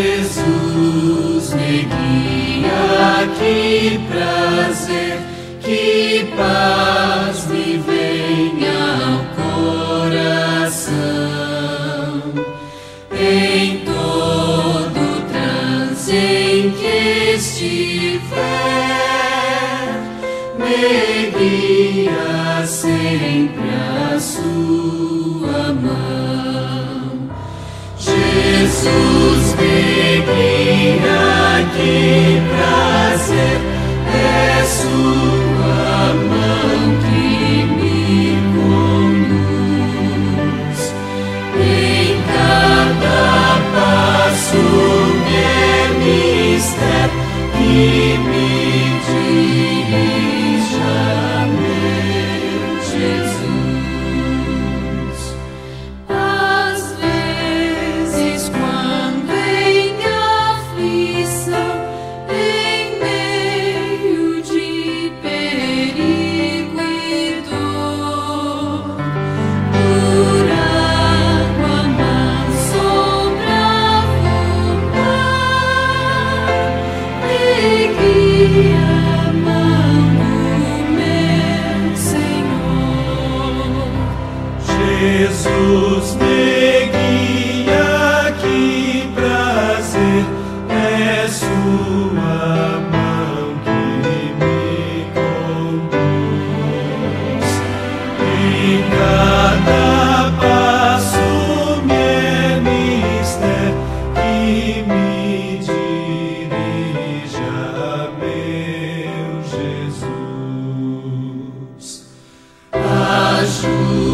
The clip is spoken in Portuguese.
Jesus me guia, que prazer, que paz me venha ao coração. Em todo transe em que estiver, me guia sempre a sua mão. Jesus que prazer é sua mão que me conduz. Em cada passo me mister que Jesus me guia, que prazer é sua mão que me conduz em cada passo minister que me dirija, meu Jesus, ajuda.